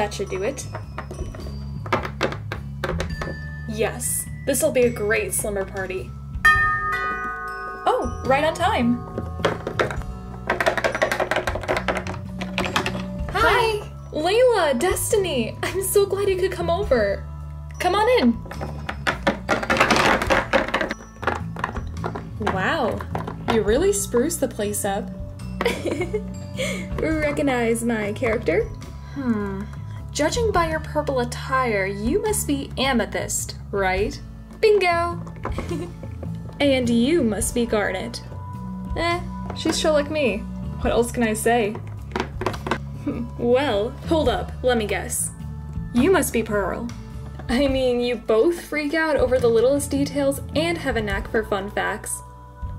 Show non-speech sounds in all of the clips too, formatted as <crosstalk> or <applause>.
That should do it. Yes, this'll be a great slumber party. Oh, right on time. Hi! Layla, Destiny! I'm so glad you could come over. Come on in. Wow, you really spruced the place up. <laughs> <laughs> Recognize my character? Hmm. Judging by your purple attire, you must be Amethyst, right? Bingo! <laughs> and you must be Garnet. Eh, she's sure like me. What else can I say? <laughs> well, hold up, let me guess. You must be Pearl. I mean, you both freak out over the littlest details and have a knack for fun facts.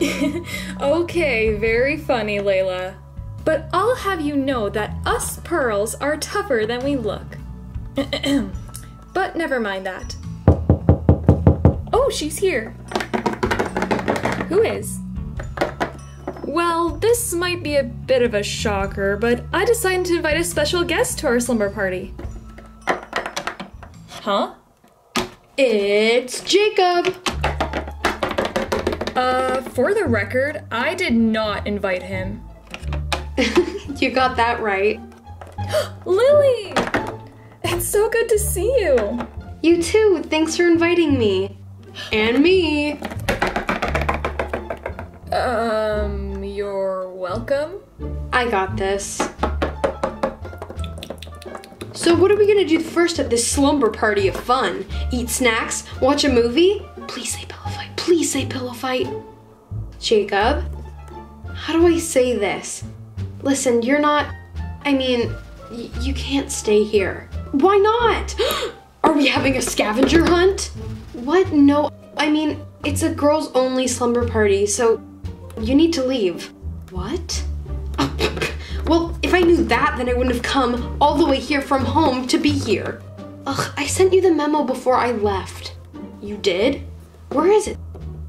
<laughs> okay, very funny, Layla. But I'll have you know that us pearls are tougher than we look. <clears throat> but never mind that. Oh, she's here. Who is? Well, this might be a bit of a shocker, but I decided to invite a special guest to our slumber party. Huh? It's Jacob! Uh, for the record, I did not invite him. <laughs> you got that right. <gasps> Lily! It's so good to see you. You too. Thanks for inviting me. And me. Um, you're welcome. I got this. So, what are we gonna do first at this slumber party of fun? Eat snacks? Watch a movie? Please say pillow fight. Please say pillow fight. Jacob, how do I say this? Listen, you're not. I mean, you can't stay here. Why not? <gasps> Are we having a scavenger hunt? What? No. I mean, it's a girls only slumber party, so you need to leave. What? <laughs> well, if I knew that, then I wouldn't have come all the way here from home to be here. Ugh, I sent you the memo before I left. You did? Where is it?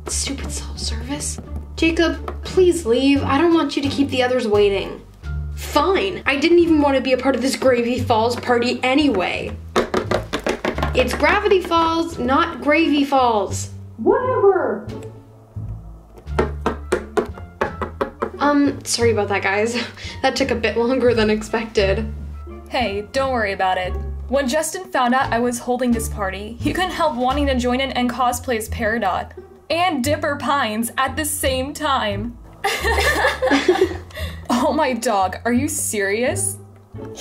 Stupid cell service. Jacob, please leave. I don't want you to keep the others waiting. Fine. I didn't even want to be a part of this Gravy Falls party anyway. It's Gravity Falls, not Gravy Falls. Whatever. Um, sorry about that, guys. <laughs> That took a bit longer than expected. Hey, don't worry about it. When Justin found out I was holding this party, he couldn't help wanting to join in and cosplay as Peridot and Dipper Pines at the same time. <laughs> oh my dog, are you serious?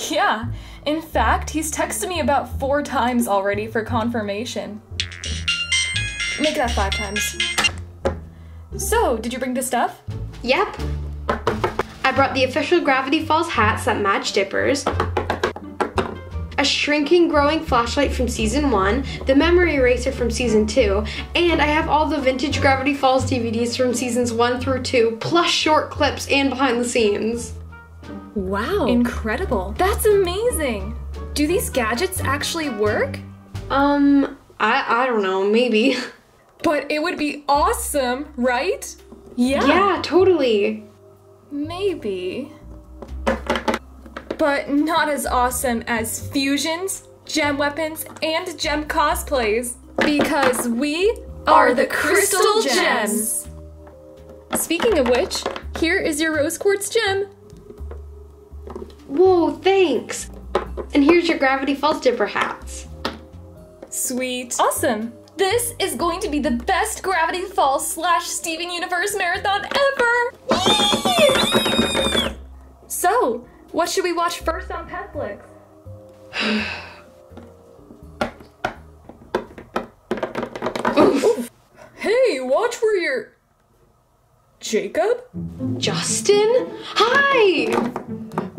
Yeah, in fact, he's texted me about four times already for confirmation. Make that five times. So, did you bring the stuff? Yep. I brought the official Gravity Falls hats that match Dippers, a shrinking growing flashlight from season 1, the memory eraser from season 2, and I have all the vintage Gravity Falls DVDs from seasons 1 through 2, plus short clips and behind the scenes. Wow. Incredible. That's amazing. Do these gadgets actually work? Um, I I don't know, maybe. <laughs> But it would be awesome, right? Yeah. Yeah, totally. Maybe. But not as awesome as fusions, gem weapons, and gem cosplays. Because we are the Crystal Gems. Speaking of which, here is your rose quartz gem. Whoa, thanks. And here's your Gravity Falls Dipper hats. Sweet. Awesome. This is going to be the best Gravity Falls slash Steven Universe marathon ever! so, what should we watch first on Petflix? <sighs> Hey, watch where you're. Jacob? Justin? Hi!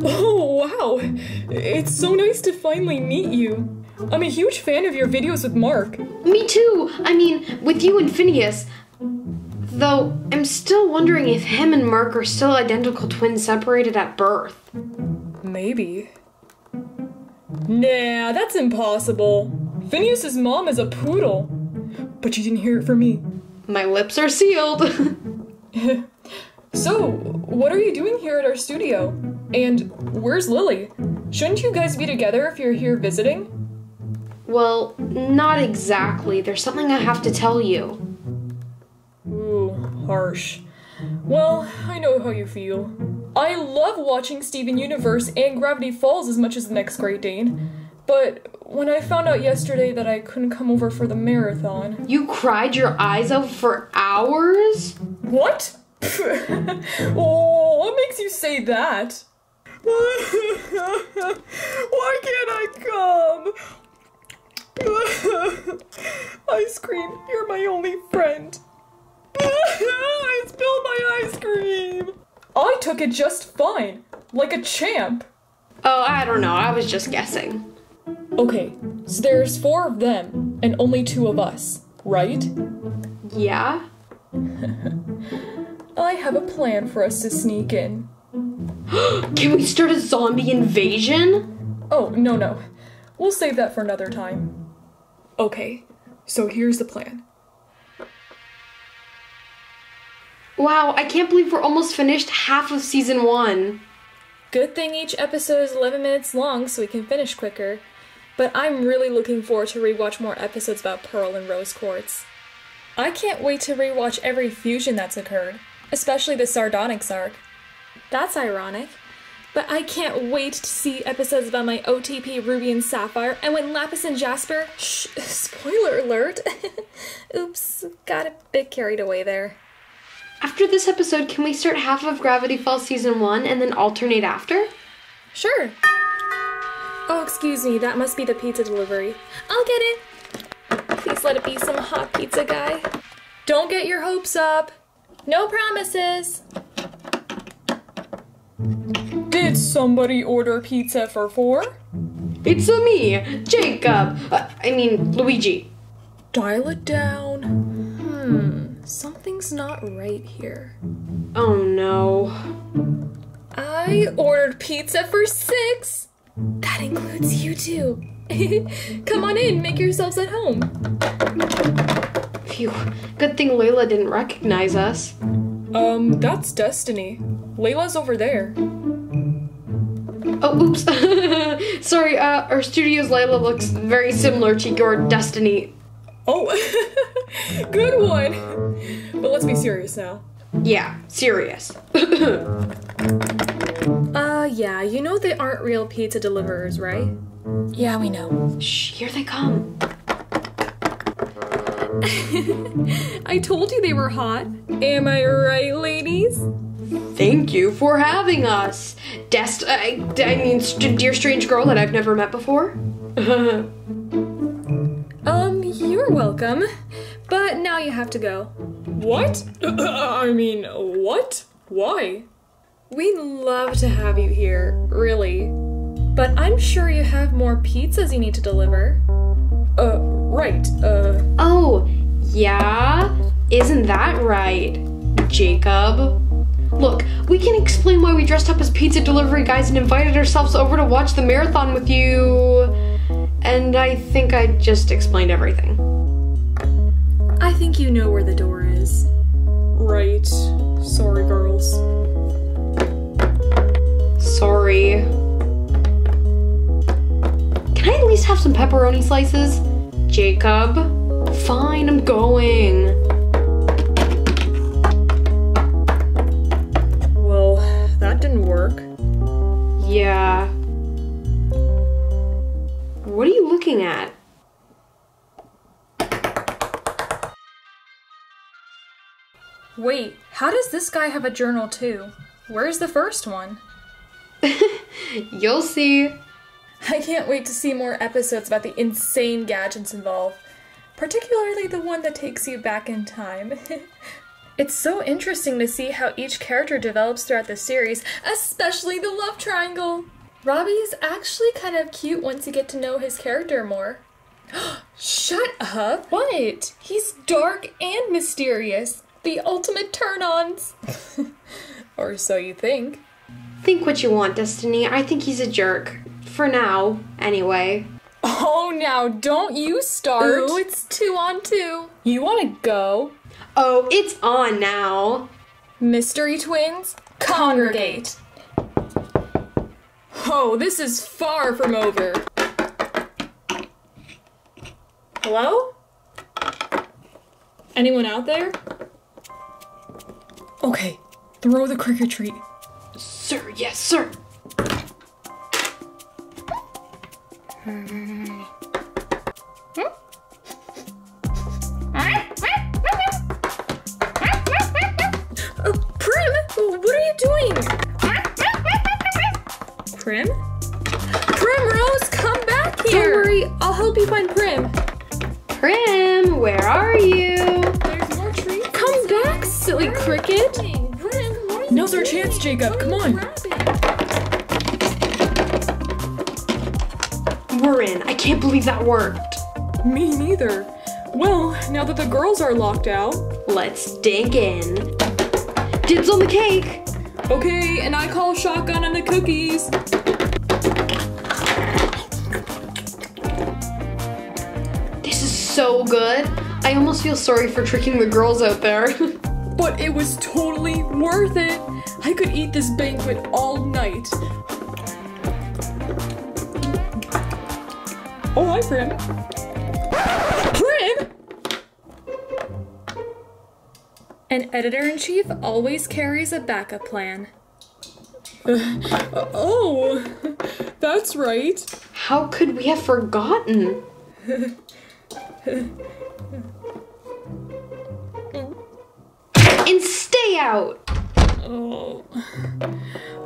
Oh, wow! It's so nice to finally meet you. I'm a huge fan of your videos with Mark. Me too! I mean, with you and Phineas. Though, I'm still wondering if him and Mark are still identical twins separated at birth. Maybe. Nah, that's impossible. Phineas's mom is a poodle. But you didn't hear it from me. My lips are sealed. <laughs> so, what are you doing here at our studio? And where's Lily? Shouldn't you guys be together if you're here visiting? Well, not exactly. There's something I have to tell you. Harsh. Well, I know how you feel. I love watching Steven Universe and Gravity Falls as much as the next Great Dane. But when I found out yesterday that I couldn't come over for the marathon. You cried your eyes out for hours? What? <laughs> oh, what makes you say that? <laughs> Why can't I come? <laughs> ice cream, you're my only friend. I spilled my ice cream. I took it just fine, like a champ. Oh, I don't know. I was just guessing. Okay, so there's four of them and only two of us, right? Yeah? <laughs> I have a plan for us to sneak in. <gasps> Can we start a zombie invasion? Oh, no, no. We'll save that for another time. Okay, so here's the plan. Wow, I can't believe we're almost finished half of season one. Good thing each episode is 11 minutes long so we can finish quicker. But I'm really looking forward to rewatch more episodes about Pearl and Rose Quartz. I can't wait to rewatch every fusion that's occurred, especially the Sardonyx arc. That's ironic. But I can't wait to see episodes about my OTP Ruby and Sapphire and when Lapis and Jasper. Shh, <laughs> spoiler alert. <laughs> Oops, got a bit carried away there. After this episode, can we start half of Gravity Falls season one and then alternate after? Sure. Oh, excuse me, that must be the pizza delivery. I'll get it. Please let it be some hot pizza guy. Don't get your hopes up. No promises. Did somebody order pizza for four? It's a me, Jacob. Uh, I mean, Luigi. Dial it down. Something's not right here. Oh no. I ordered pizza for six. That includes you too. <laughs> Come on in, make yourselves at home. Phew. Good thing Layla didn't recognize us. Um, that's Destiny. Layla's over there. Oh, oops. <laughs> Sorry, uh, our studio's Layla looks very similar to your Destiny. Oh, <laughs> good one. But let's be serious now. Yeah, serious. <laughs> Uh, yeah, you know they aren't real pizza deliverers, right? Yeah, we know. Shh, here they come. <laughs> I told you they were hot. Am I right, ladies? Thank you for having us. Dest, I, I mean, st- dear strange girl that I've never met before. You're welcome. But now you have to go. What? <clears throat> I mean, what? Why? We'd love to have you here, really. But I'm sure you have more pizzas you need to deliver. Uh, right, uh. oh, yeah? Isn't that right, Jacob? Look, we can explain why we dressed up as pizza delivery guys and invited ourselves over to watch the marathon with you. And I think I just explained everything. I think you know where the door is. Right. Sorry, girls. Sorry. Can I at least have some pepperoni slices? Jacob? Fine, I'm going. Well, that didn't work. Yeah. What are you looking at? Wait, how does this guy have a journal too? Where's the first one? <laughs> You'll see. I can't wait to see more episodes about the insane gadgets involved, particularly the one that takes you back in time. <laughs> it's so interesting to see how each character develops throughout the series, especially the love triangle. Robbie is actually kind of cute once you get to know his character more. <gasps> Shut up! What? He's dark and mysterious. The ultimate turn ons. <laughs> or so you think. Think what you want, Destiny. I think he's a jerk. For now, anyway. Oh, now don't you start. Ooh, it's two on two. You want to go? Oh, it's on now. Mystery twins, congregate. Oh, this is far from over. Hello? Anyone out there? Okay, throw the cricket treat. Sir, yes, sir. Uh, Prim, what are you doing? Prim? Primrose, come back here! Don't worry, I'll help you find Prim. Prim, where are you? Back, silly cricket. Now's our chance, Jacob. Come on. We're in. I can't believe that worked. Me neither. Well, now that the girls are locked out. Let's dig in. Dibs on the cake. Okay, and I call shotgun on the cookies. This is so good. I almost feel sorry for tricking the girls out there. <laughs> But it was totally worth it. I could eat this banquet all night. Oh, hi, Prim. Prim! An editor in chief always carries a backup plan. <laughs> oh, that's right. How could we have forgotten? <laughs> and stay out! Oh.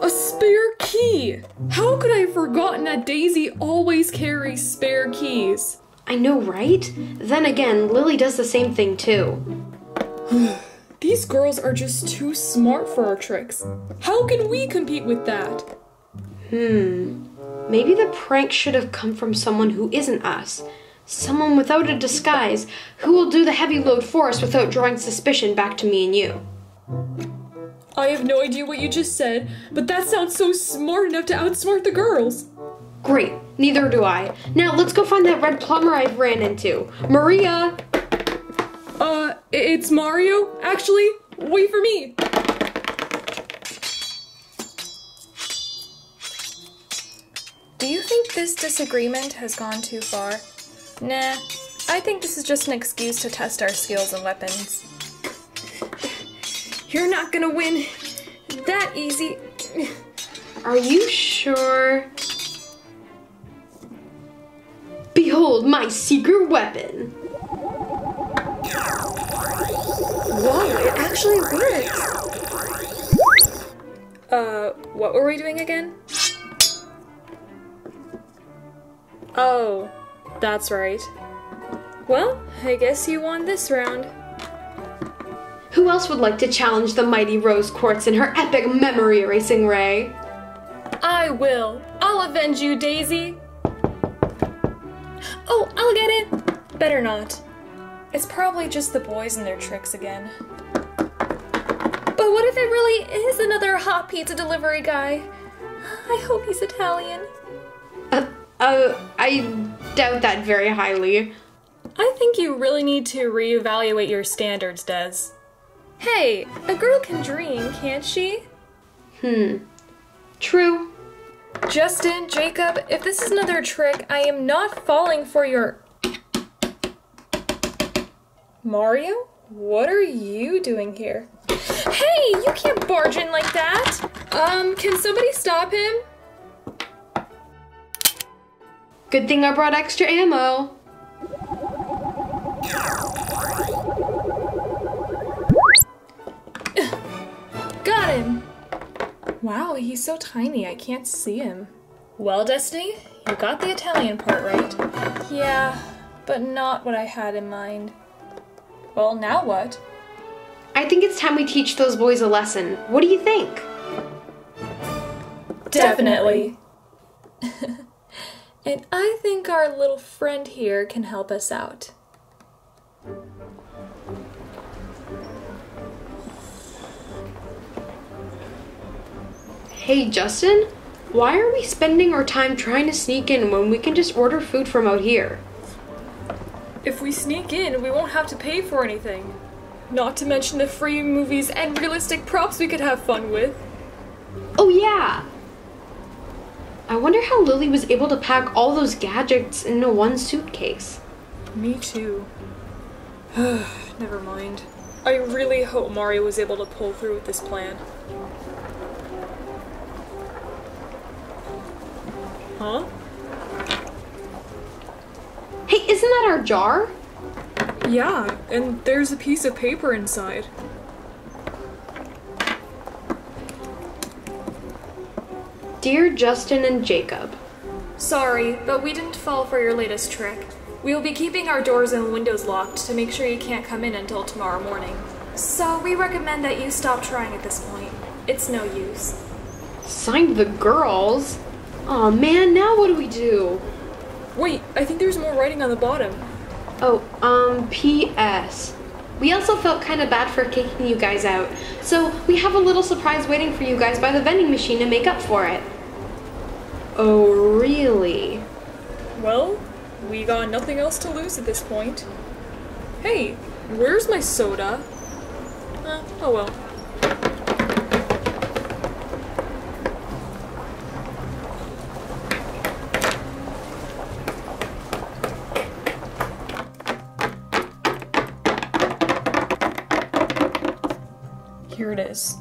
A spare key! How could I have forgotten that Daisy always carries spare keys? I know, right? Then again, Lily does the same thing too. <sighs> These girls are just too smart for our tricks. How can we compete with that? Hmm. Maybe the prank should have come from someone who isn't us. Someone without a disguise who will do the heavy load for us without drawing suspicion back to me and you. I have no idea what you just said, but that sounds so smart enough to outsmart the girls. Great, neither do I. Now let's go find that red plumber I've ran into. Maria! Uh, it's Mario? Actually, wait for me. Do you think this disagreement has gone too far? Nah, I think this is just an excuse to test our skills and weapons. You're not gonna win that easy. Are you sure? Behold my secret weapon! Whoa, it actually works! Uh, what were we doing again? Oh, that's right. Well, I guess you won this round. Who else would like to challenge the mighty Rose Quartz in her epic memory erasing ray? I will. I'll avenge you, Daisy. Oh, I'll get it. Better not. It's probably just the boys and their tricks again. But what if it really is another hot pizza delivery guy? I hope he's Italian. Uh, uh, I doubt that very highly. I think you really need to reevaluate your standards, Des. Hey, a girl can dream, can't she? Hmm. True. Justin, Jacob, if this is another trick, I am not falling for your. Mario? What are you doing here? Hey, you can't barge in like that! Um, can somebody stop him? Good thing I brought extra ammo. <sighs> Got him! Wow, he's so tiny, I can't see him. Well, Destiny, you got the Italian part right. Yeah, but not what I had in mind. Well, now what? I think it's time we teach those boys a lesson. What do you think? Definitely. <laughs> and I think our little friend here can help us out. Hey, Justin? Why are we spending our time trying to sneak in when we can just order food from out here? If we sneak in, we won't have to pay for anything. Not to mention the free movies and realistic props we could have fun with. Oh, yeah! I wonder how Lily was able to pack all those gadgets into one suitcase. Me too. <sighs> Never mind. I really hope Mario was able to pull through with this plan. Huh? Hey, isn't that our jar? Yeah, and there's a piece of paper inside. Dear Justin and Jacob, Sorry, but we didn't fall for your latest trick. We will be keeping our doors and windows locked to make sure you can't come in until tomorrow morning. So we recommend that you stop trying at this point. It's no use. signed the girls. Aw man, now what do we do? Wait, I think there's more writing on the bottom. Oh, um, P.S. We also felt kind of bad for kicking you guys out, so we have a little surprise waiting for you guys by the vending machine to make up for it. Oh, really? Well, we got nothing else to lose at this point. Hey, where's my soda? Uh, oh well. Here it is.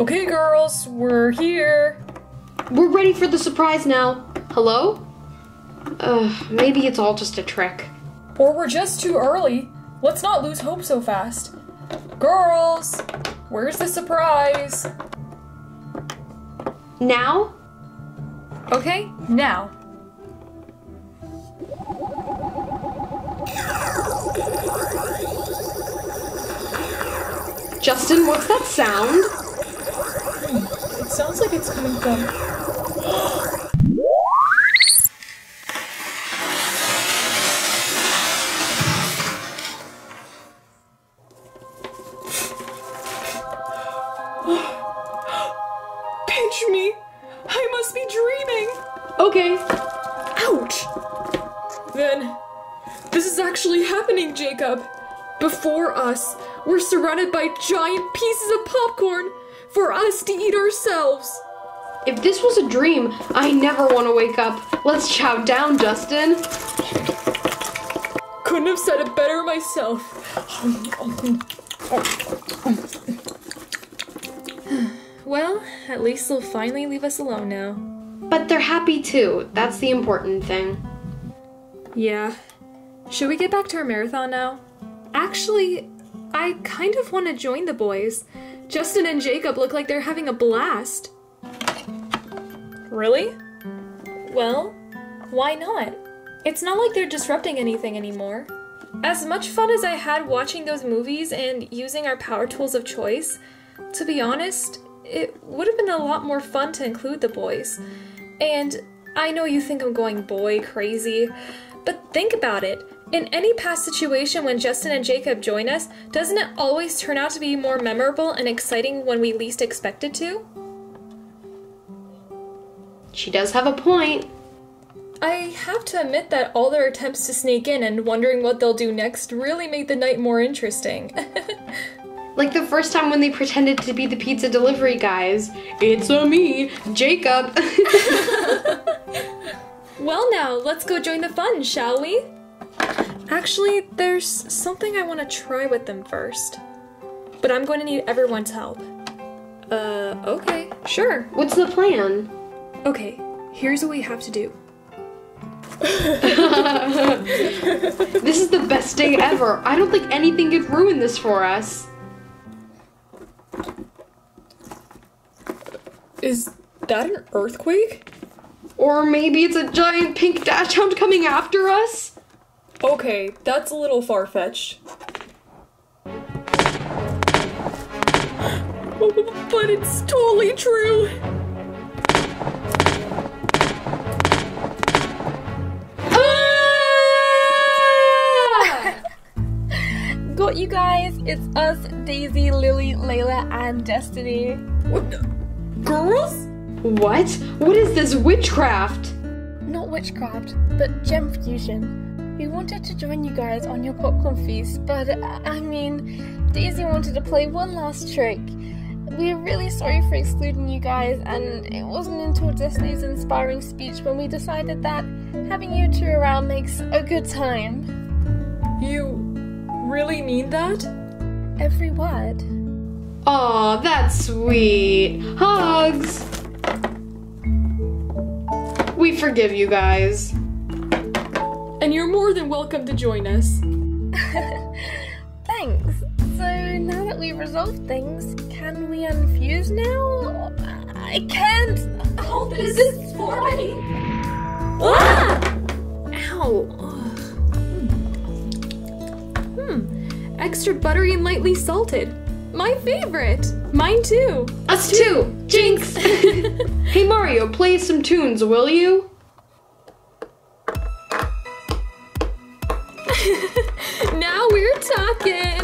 Okay, girls, we're here. We're ready for the surprise now. Hello? Ugh, maybe it's all just a trick. Or we're just too early. Let's not lose hope so fast. Girls, where's the surprise? Now? Okay, now. Justin, what's that sound? It sounds like it's coming from. <gasps> Pinch me! I must be dreaming! Okay. Ouch! Then, this is actually happening, Jacob. Before us, we're surrounded by giant pieces of popcorn for us to eat ourselves. If this was a dream, I never want to wake up. Let's chow down, Justin. Couldn't have said it better myself. Well, at least they'll finally leave us alone now. But they're happy too. That's the important thing. Yeah. Should we get back to our marathon now? Actually, I kind of want to join the boys. Justin and Jacob look like they're having a blast. Really? Well, why not? It's not like they're disrupting anything anymore. As much fun as I had watching those movies and using our power tools of choice, to be honest, it would have been a lot more fun to include the boys. And I know you think I'm going boy crazy, but think about it. In any past situation when Justin and Jacob join us, doesn't it always turn out to be more memorable and exciting when we least expect it to? She does have a point. I have to admit that all their attempts to sneak in and wondering what they'll do next really made the night more interesting. <laughs> Like the first time when they pretended to be the pizza delivery guys. It's a me, Jacob. <laughs> <laughs> well, now, let's go join the fun, shall we? Actually, there's something I want to try with them first. But I'm going to need everyone's help. Uh, okay, sure. What's the plan? Okay, here's what we have to do. <laughs> This is the best day ever. I don't think anything could ruin this for us. Is that an earthquake? Or maybe it's a giant pink dachshund coming after us? Okay, that's a little far fetched. <laughs> But it's totally true. Ah! Got you guys. It's us, Daisy, Lily, Layla, and Destiny. What the? Girls? What? What is this witchcraft? Not witchcraft, but gem fusion. We wanted to join you guys on your popcorn feast, but I mean, Daisy wanted to play one last trick. we're really sorry for excluding you guys, and it wasn't until Destiny's inspiring speech when we decided that having you two around makes a good time. You really mean that? Every word. Aw, that's sweet. Hugs! We forgive you guys. And you're more than welcome to join us. <laughs> Thanks. So now that we've resolved things, can we unfuse now? I can't hold this, this for me. Ah! Ow. Hmm. Extra buttery and lightly salted. My favorite. Mine too. Us too! Jinx! <laughs> hey Mario, play some tunes, will you? <laughs> Now we're talking.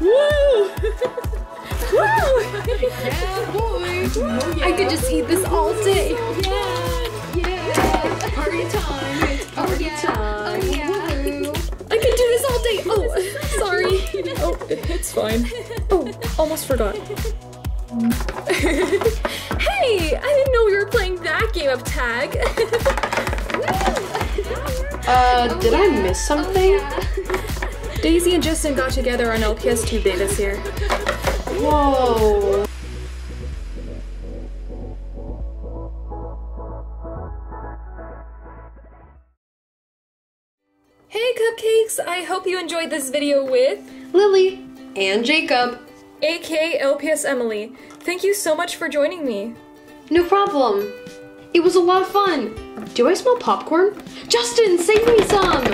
Woo! <laughs> Woo! Yeah, boy! Oh, yeah. I could just eat this all day. Yeah! yeah. Party time! It's party time! Oh, yeah. I could do this all day. Oh, sorry. <laughs> Oh, it's fine. Oh, almost forgot. Hey, I didn't know we were playing that game of tag. Uh, did I miss something? Daisy and Justin got together on LPS 2 Day this year. Whoa! hey, cupcakes. I hope you enjoyed this video with Lily and Jacob. aka LPS Emily. Thank you so much for joining me. No problem. It was a lot of fun. Do I smell popcorn? Justin, save me some!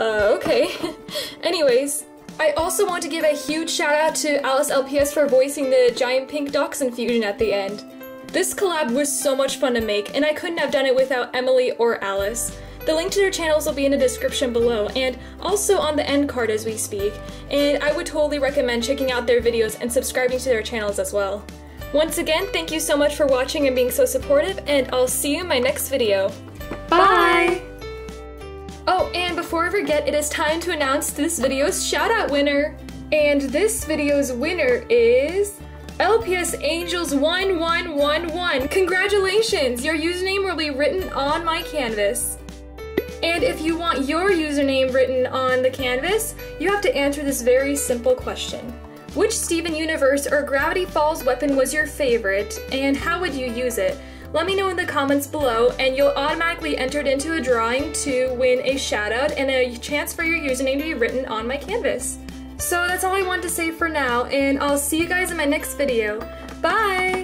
Uh, okay. <laughs> Anyways, I also want to give a huge shout out to Alice LPS for voicing the giant pink dachshund fusion at the end. This collab was so much fun to make, and I couldn't have done it without Emily or Alice. The link to their channels will be in the description below, and also on the end card as we speak, and I would totally recommend checking out their videos and subscribing to their channels as well. Once again, thank you so much for watching and being so supportive, and I'll see you in my next video. Bye! Oh, and before I forget, it is time to announce this video's shoutout winner. And this video's winner is LPS Angels 1111. Congratulations! Your username will be written on my canvas. And if you want your username written on the canvas, you have to answer this very simple question. Which Steven Universe or Gravity Falls weapon was your favorite, and how would you use it? Let me know in the comments below, and you'll automatically entered into a drawing to win a shoutout and a chance for your username to be written on my canvas. So that's all I want to say for now, and I'll see you guys in my next video. Bye!